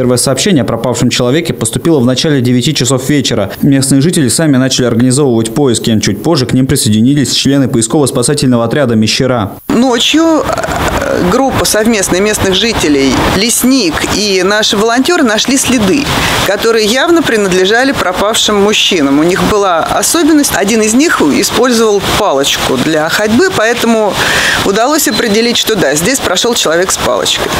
Первое сообщение о пропавшем человеке поступило в начале 9 часов вечера. Местные жители сами начали организовывать поиски. Чуть позже к ним присоединились члены поисково-спасательного отряда «Мещера». Ночью группа совместная местных жителей, лесник и наши волонтеры нашли следы, которые явно принадлежали пропавшим мужчинам. У них была особенность. Один из них использовал палочку для ходьбы, поэтому удалось определить, что да, здесь прошел человек с палочкой.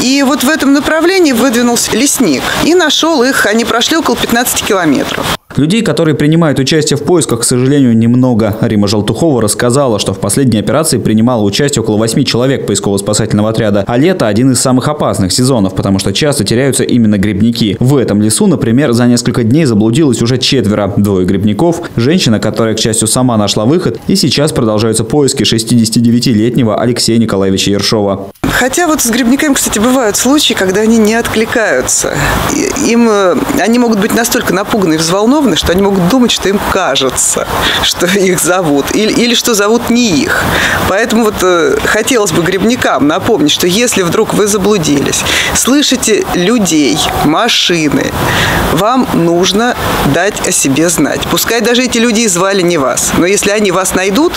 И вот в этом направлении выдвинулся лесник и нашел их. Они прошли около 15 километров. Людей, которые принимают участие в поисках, к сожалению, немного. Рима Желтухова рассказала, что в последней операции принимало участие около 8 человек поисково-спасательного отряда. А лето – один из самых опасных сезонов, потому что часто теряются именно грибники. В этом лесу, например, за несколько дней заблудилось уже четверо. Двое грибников, женщина, которая, к счастью, сама нашла выход, и сейчас продолжаются поиски 69-летнего Алексея Николаевича Ершова. Хотя вот с грибниками, кстати, бывают случаи, когда они не откликаются. Им, э, они могут быть настолько напуганы и взволнованы, что они могут думать, что им кажется, что их зовут, или, или что зовут не их. Поэтому вот э, хотелось бы грибникам напомнить, что если вдруг вы заблудились, слышите людей, машины, вам нужно дать о себе знать. Пускай даже эти люди и звали не вас, но если они вас найдут,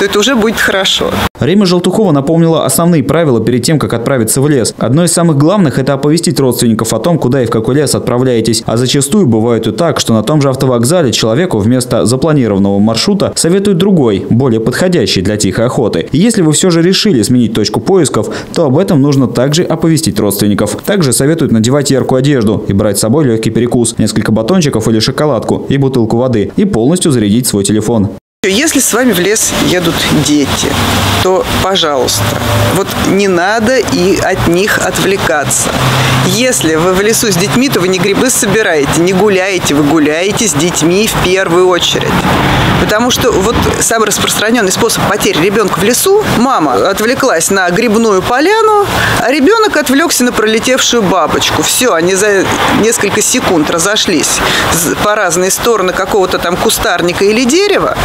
то это уже будет хорошо. Рима Желтухова напомнила основные правила перед тем, как отправиться в лес. Одно из самых главных – это оповестить родственников о том, куда и в какой лес отправляетесь. А зачастую бывает и так, что на том же автовокзале человеку вместо запланированного маршрута советуют другой, более подходящий для тихой охоты. И если вы все же решили сменить точку поисков, то об этом нужно также оповестить родственников. Также советуют надевать яркую одежду и брать с собой легкий перекус, несколько батончиков или шоколадку и бутылку воды и полностью зарядить свой телефон. Если с вами в лес едут дети, то, пожалуйста, вот не надо и от них отвлекаться. Если вы в лесу с детьми, то вы не грибы собираете, не гуляете, вы гуляете с детьми в первую очередь. Потому что вот самый распространенный способ потери ребенка в лесу, мама отвлеклась на грибную поляну, а ребенок отвлекся на пролетевшую бабочку. Все, они за несколько секунд разошлись по разные стороны какого-то там кустарника или дерева,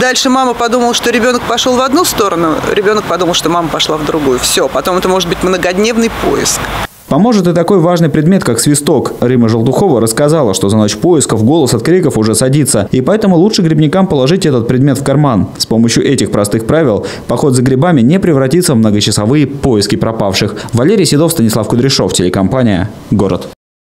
Дальше мама подумала, что ребенок пошел в одну сторону, ребенок подумал, что мама пошла в другую. Все, потом это может быть многодневный поиск. Поможет и такой важный предмет, как свисток. Рима Желтухова рассказала, что за ночь поисков голос от криков уже садится, и поэтому лучше грибникам положить этот предмет в карман. С помощью этих простых правил поход за грибами не превратится в многочасовые поиски пропавших. Валерий Седов, Станислав Кудряшов, телекомпания «Город».